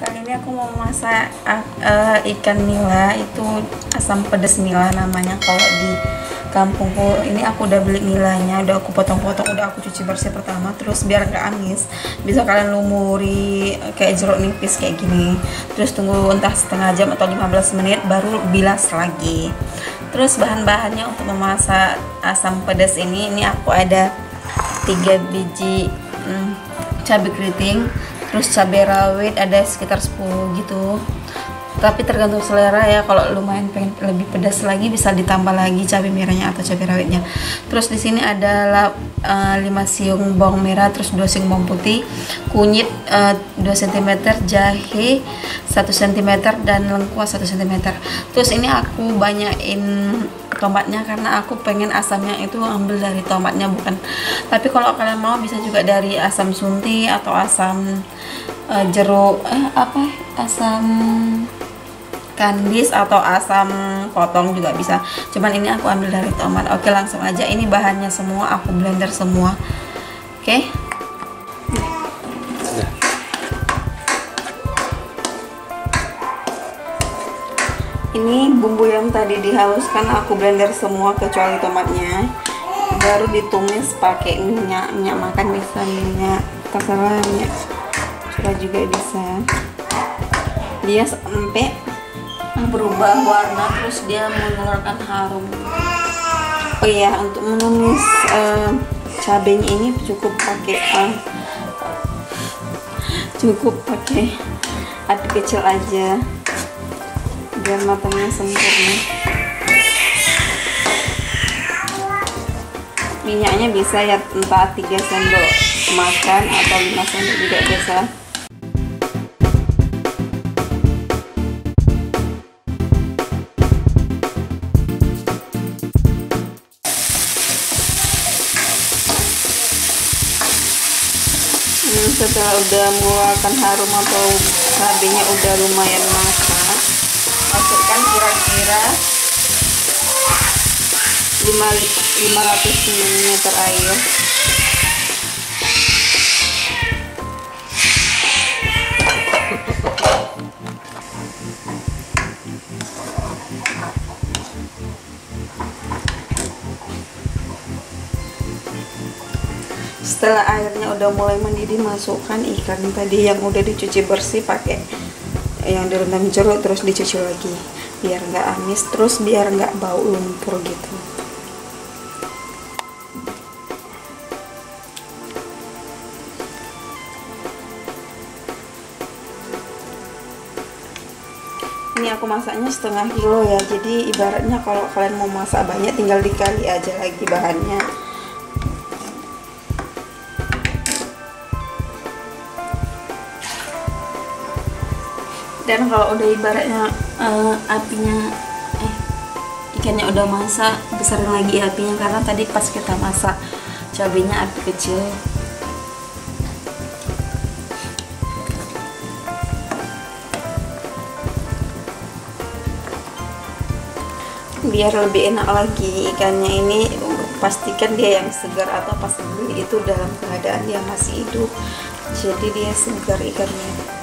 Kali ini aku mau masak uh, ikan nila itu asam pedas nila namanya kalau di kampungku ini aku udah beli nilainya udah aku potong-potong udah aku cuci bersih pertama terus biar nggak amis bisa kalian lumuri kayak jeruk nipis kayak gini. Terus tunggu entah setengah jam atau 15 menit baru bilas lagi. Terus bahan-bahannya untuk memasak asam pedas ini ini aku ada tiga biji hmm, cabai keriting terus cabai rawit ada sekitar 10 gitu. Tapi tergantung selera ya. Kalau lumayan pengen lebih pedas lagi bisa ditambah lagi cabai merahnya atau cabai rawitnya. Terus di sini ada uh, 5 siung bawang merah terus 2 siung bawang putih kunyit uh, 2 cm jahe 1 cm dan lengkuas 1 cm terus ini aku banyakin tomatnya karena aku pengen asamnya itu ambil dari tomatnya bukan. Tapi kalau kalian mau bisa juga dari asam sunti atau asam uh, jeruk eh apa? Asam kandis atau asam potong juga bisa. Cuman ini aku ambil dari tomat. Oke langsung aja. Ini bahannya semua aku blender semua. Oke ini bumbu yang tadi dihaluskan aku blender semua kecuali tomatnya. Baru ditumis pakai minyak minyak makan bisa minyak terserah minyak. Curah juga bisa. Dia sampai berubah warna terus dia mengeluarkan harum. Oh iya untuk menumis uh, cabenya ini cukup pakai uh, cukup pakai api kecil aja biar matangnya sempurna. Minyaknya bisa ya entah 3 sendok makan atau 5 sendok juga bisa. Setelah udah mengeluarkan harum atau cabenya udah lumayan masak lima 5, 500 ml air. Setelah airnya udah mulai mendidih masukkan ikan tadi yang udah dicuci bersih pakai yang direndam jeruk terus dicuci lagi biar nggak amis terus biar nggak bau lumpur gitu. Ini aku masaknya setengah kilo ya jadi ibaratnya kalau kalian mau masak banyak tinggal dikali aja lagi bahannya dan kalau udah ibaratnya uh, apinya eh ikannya udah masak besarin lagi apinya karena tadi pas kita masak cabenya api kecil. Biar lebih enak lagi ikannya ini pastikan dia yang segar atau pas beli itu dalam keadaan dia masih hidup. Jadi dia segar ikannya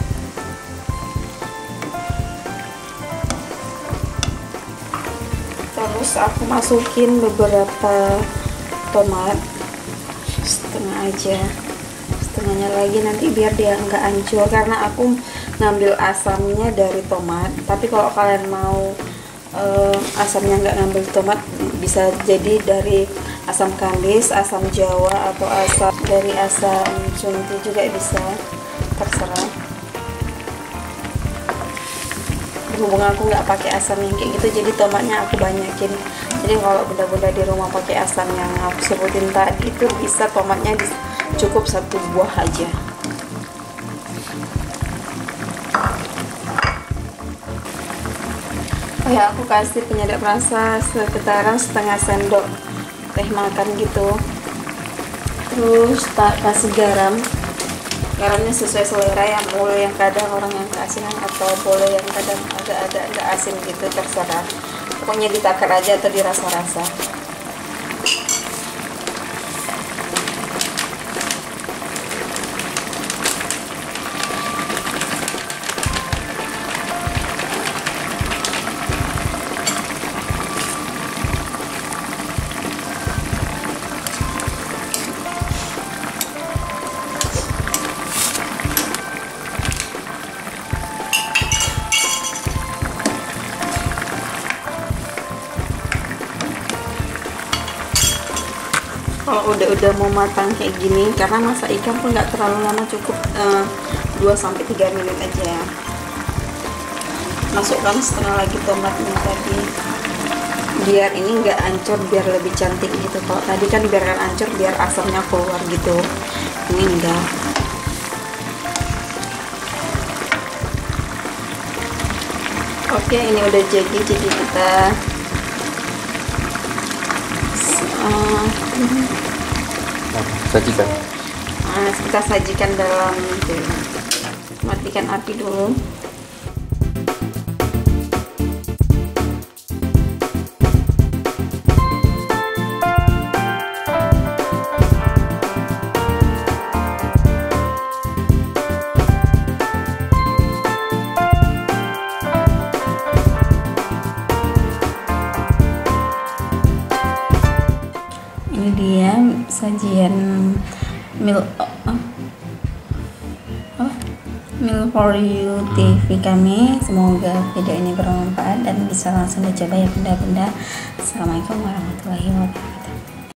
aku masukin beberapa tomat. Setengah aja. Setengahnya lagi nanti biar dia nggak hancur. Karena aku ngambil asamnya dari tomat. Tapi kalau kalian mau uh, asamnya nggak ngambil tomat bisa jadi dari asam kandis, asam jawa atau asam dari asam sunti juga bisa. Terserah berhubung aku nggak pakai asam yang kayak gitu jadi tomatnya aku banyakin. Jadi kalau bunda-bunda di rumah pakai asam yang aku sebutin tadi itu bisa tomatnya cukup satu buah aja. Oh ya aku kasih penyedap rasa sekitaran setengah sendok teh makan gitu. Terus tak kasih garam garamnya sesuai selera yang boleh yang kadang orang yang keasinan atau boleh yang kadang agak-agak agak asin gitu terserah. Pokoknya ditakar aja atau dirasa-rasa kalau udah udah mau matang kayak gini karena masak ikan pun nggak terlalu lama cukup uh, 2 sampai 3 menit aja. Masukkan setengah lagi tomatnya tadi. Biar ini nggak ancur biar lebih cantik gitu. Kalau tadi kan dibiarkan ancur biar asamnya keluar gitu. Ini enggak. Oke ini udah jadi jadi kita uh, sajikan. Uh, kita sajikan dalam matikan api dulu dia sajian mil uh, uh, Mil for you TV kami. Semoga video ini bermanfaat dan bisa langsung dicoba ya benda-benda Assalamualaikum warahmatullahi wabarakatuh